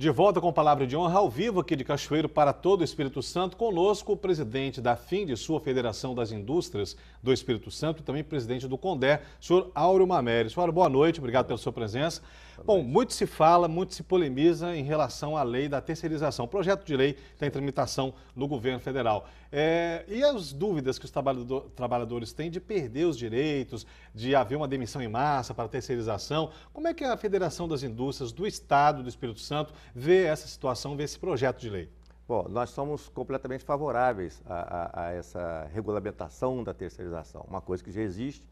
De volta com palavra de honra ao vivo aqui de Cachoeiro para todo o Espírito Santo, conosco o presidente da FIM de sua Federação das Indústrias do Espírito Santo e também presidente do CONDER, senhor Áureo Mameri. Senhor, boa noite, obrigado pela sua presença. Bom, muito se fala, muito se polemiza em relação à lei da terceirização, projeto de lei que está em tramitação no governo federal. É, e as dúvidas que os trabalhadores têm de perder os direitos, de haver uma demissão em massa para terceirização, como é que a Federação das Indústrias do Estado do Espírito Santo vê essa situação, vê esse projeto de lei? Bom, nós somos completamente favoráveis a, a, a, essa regulamentação da terceirização, uma coisa que já existe,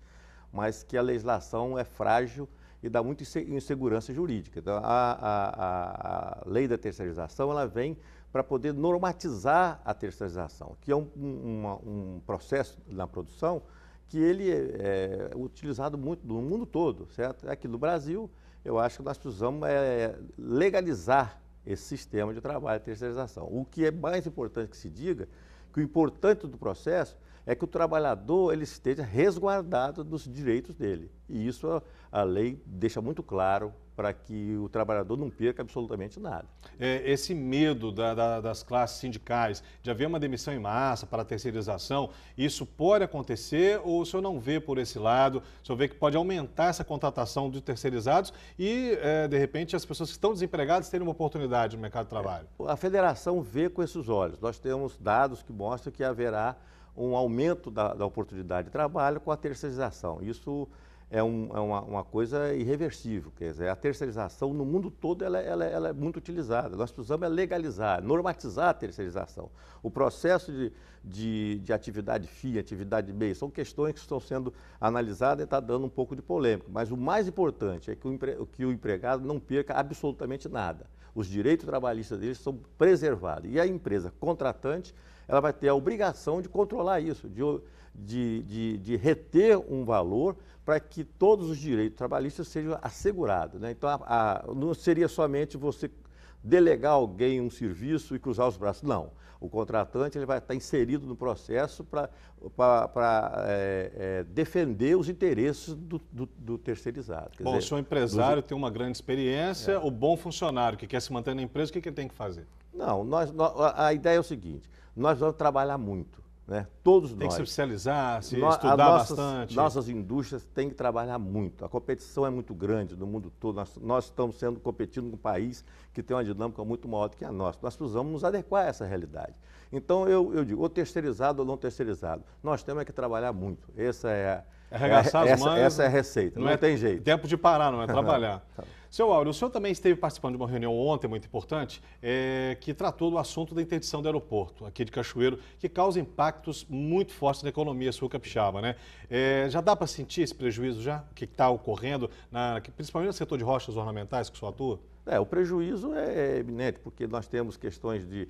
mas que a legislação é frágil e dá muita insegurança jurídica. Então, a, a lei da terceirização ela vem para poder normatizar a terceirização, que é um, um, um processo na produção que ele é, é, utilizado muito no mundo todo, certo? Aqui no Brasil, eu acho que nós precisamos é, legalizar esse sistema de trabalho de terceirização. O que é mais importante que se diga, que o importante do processo é que o trabalhador ele esteja resguardado dos direitos dele. E isso a, a lei deixa muito claro para que o trabalhador não perca absolutamente nada. É, esse medo da, da, das classes sindicais de haver uma demissão em massa para a terceirização, isso pode acontecer ou o senhor não vê por esse lado? O senhor vê que pode aumentar essa contratação de terceirizados e, é, de repente, as pessoas que estão desempregadas terem uma oportunidade no mercado de trabalho? A federação vê com esses olhos. Nós temos dados que mostram que haverá um aumento da, da oportunidade de trabalho com a terceirização. Isso é, um, é uma, uma, coisa irreversível. Quer dizer, a terceirização no mundo todo ela, ela, ela, é muito utilizada. Nós precisamos é legalizar, normatizar a terceirização. O processo de, de, de atividade FIA, atividade MEI, são questões que estão sendo analisadas e está dando um pouco de polêmica. Mas o mais importante é que o, empre, que o empregado não perca absolutamente nada. Os direitos trabalhistas deles são preservados. E a empresa contratante ela vai ter a obrigação de controlar isso, de, de, de, de reter um valor para que todos os direitos trabalhistas sejam assegurados. Né? Então, a, a, não seria somente você delegar alguém um serviço e cruzar os braços. Não. O contratante ele vai estar inserido no processo para é, é, defender os interesses do, do, do terceirizado. Quer bom, dizer, o senhor empresário dos... tem uma grande experiência, é. o bom funcionário que quer se manter na empresa, o que, que ele tem que fazer? Não, nós, nós, a ideia é o seguinte, nós vamos trabalhar muito. Né? Todos tem nós. Tem que se especializar, se estudar nossas, bastante. Nossas indústrias têm que trabalhar muito. A competição é muito grande no mundo todo. Nós, nós estamos sendo competindo com um país que tem uma dinâmica muito maior do que a nossa. Nós precisamos nos adequar a essa realidade. Então, eu, eu digo, ou terceirizado ou não terceirizado, nós temos que trabalhar muito. Essa é a, Arregaçar é, as essa, essa é a receita, não, não é tem jeito. Tempo de parar, não é trabalhar. Seu Áureo, o senhor também esteve participando de uma reunião ontem, muito importante, é, que tratou do assunto da interdição do aeroporto aqui de Cachoeiro, que causa impactos muito fortes na economia sul capixaba, né? É, já dá para sentir esse prejuízo já, que está ocorrendo, na, principalmente no setor de rochas ornamentais que o senhor atua? É, o prejuízo é, é eminente, porque nós temos questões de,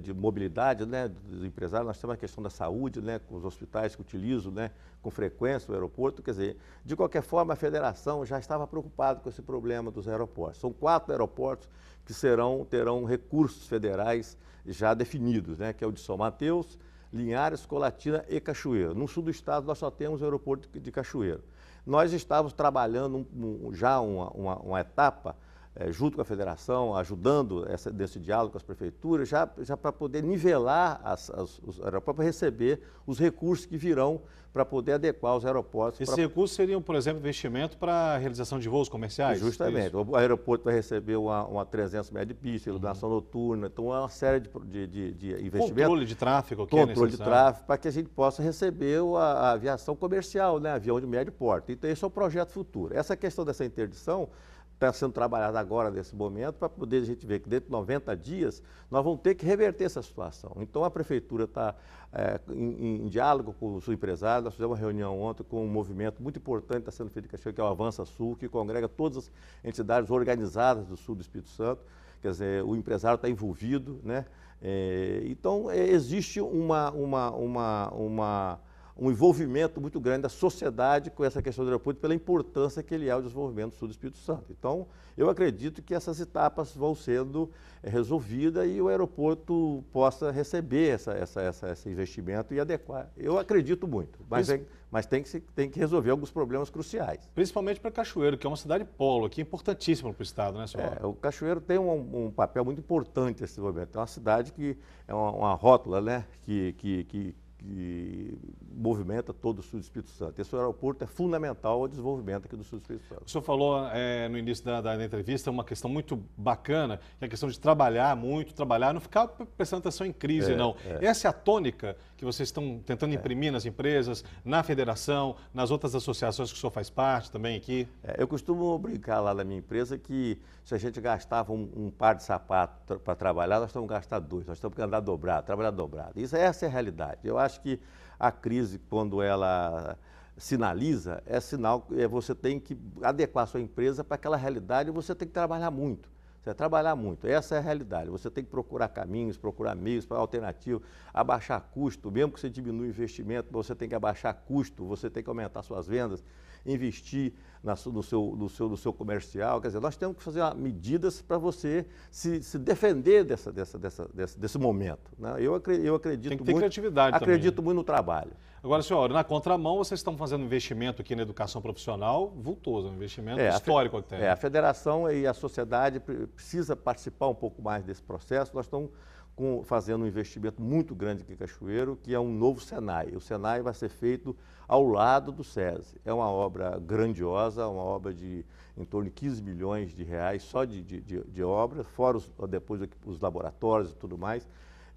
de mobilidade né, dos empresários, nós temos a questão da saúde, né, com os hospitais que utilizam né, com frequência o aeroporto. Quer dizer, de qualquer forma, a federação já estava preocupada com esse problema dos aeroportos. São quatro aeroportos que serão, terão recursos federais já definidos, né, que é o de São Mateus, Linhares, Colatina e Cachoeiro. No sul do estado, nós só temos o aeroporto de Cachoeiro. Nós estávamos trabalhando um, um, já uma, uma, uma etapa é, junto com a federação, ajudando essa, desse diálogo com as prefeituras, já, já para poder nivelar as, as, os aeroportos, para receber os recursos que virão para poder adequar os aeroportos. Esses pra... recursos seriam, por exemplo, investimento para a realização de voos comerciais? Justamente. Isso. O aeroporto vai receber uma, uma 300 metros de pista, iluminação uhum. noturna, então é uma série de, de, de, de investimentos. Controle de tráfego. Que é Controle é de tráfego, para que a gente possa receber a, a aviação comercial, né? avião de médio porte. Então esse é o projeto futuro. Essa questão dessa interdição está sendo trabalhado agora nesse momento para poder a gente ver que dentro de 90 dias nós vamos ter que reverter essa situação. Então a prefeitura está é, em, em, diálogo com os empresários, nós fizemos uma reunião ontem com um movimento muito importante que está sendo feito em Caxias, que é o Avança Sul, que congrega todas as entidades organizadas do sul do Espírito Santo, quer dizer, o empresário está envolvido, né? É, então é, existe uma, uma, uma, uma um envolvimento muito grande da sociedade com essa questão do aeroporto, pela importância que ele é ao desenvolvimento do sul do Espírito Santo. Então, eu acredito que essas etapas vão sendo é, resolvidas e o aeroporto possa receber essa, essa, essa, esse investimento e adequar. Eu acredito muito, mas, é, mas tem, que se, tem que resolver alguns problemas cruciais. Principalmente para Cachoeiro, que é uma cidade polo aqui, importantíssima para o Estado, né, senhor? É, o Cachoeiro tem um, um, papel muito importante nesse desenvolvimento. É uma cidade que é uma, uma rótula né, que, que, que que movimenta todo o sul do Espírito Santo. Esse aeroporto é fundamental ao desenvolvimento aqui do sul do Espírito Santo. O senhor falou é, no início da, da, entrevista uma questão muito bacana, que é a questão de trabalhar muito, trabalhar, não ficar prestando atenção em crise, é, não. É. Essa é a tônica que vocês estão tentando é. imprimir nas empresas, na federação, nas outras associações que o senhor faz parte também aqui? É, eu costumo brincar lá na minha empresa que se a gente gastava um, um par de sapatos para trabalhar, nós estamos gastando dois, nós estamos que andar dobrado, trabalhar dobrado. Isso, essa é a realidade. Eu acho que a crise, quando ela sinaliza, é sinal que é, você tem que adequar a sua empresa para aquela realidade e você tem que trabalhar muito. Você vai trabalhar muito, essa é a realidade. Você tem que procurar caminhos, procurar meios para alternativa, abaixar custo, mesmo que você diminua o investimento, você tem que abaixar custo, você tem que aumentar suas vendas, investir na, no, seu, no, seu, no seu comercial. Quer dizer, nós temos que fazer medidas para você se, se defender dessa, dessa, dessa, desse, desse momento. Né? Eu, eu acredito tem que ter muito, criatividade acredito também. muito no trabalho. Agora, senhor, na contramão, vocês estão fazendo investimento aqui na educação profissional vultoso, um investimento é, histórico até. É, a federação e a sociedade precisa participar um pouco mais desse processo. Nós estamos com, fazendo um investimento muito grande aqui em Cachoeiro, que é um novo Senai. O Senai vai ser feito ao lado do SESI. É uma obra grandiosa, uma obra de em torno de 15 milhões de reais só de, de, de, de obra, fora os, depois os laboratórios e tudo mais.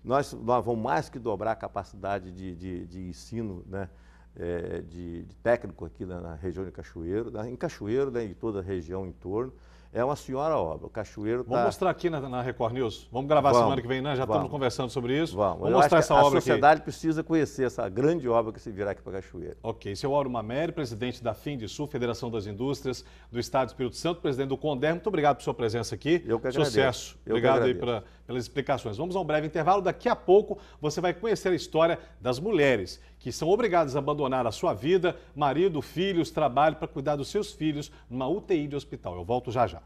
Nós, nós vamos mais que dobrar a capacidade de, de, de ensino né, é, de, de, técnico aqui na, na, região de Cachoeiro, em Cachoeiro né, e toda a região em torno. É uma senhora obra. O Cachoeiro Vamos tá... mostrar aqui na, na, Record News? Vamos gravar vamos, semana que vem, né? Já vamos. estamos conversando sobre isso. Vamos, vamos mostrar essa obra aqui. A sociedade precisa conhecer essa grande obra que se virá aqui para Cachoeiro. Ok. Seu Auro Mameri, presidente da Sul, Federação das Indústrias do Estado do Espírito Santo, presidente do CONDER, muito obrigado por sua presença aqui. Eu que agradeço. Sucesso. Eu obrigado aí pra, pelas explicações. Vamos a um breve intervalo. Daqui a pouco você vai conhecer a história das mulheres que são obrigadas a abandonar a sua vida, marido, filhos, trabalho para cuidar dos seus filhos numa UTI de hospital. Eu volto já já.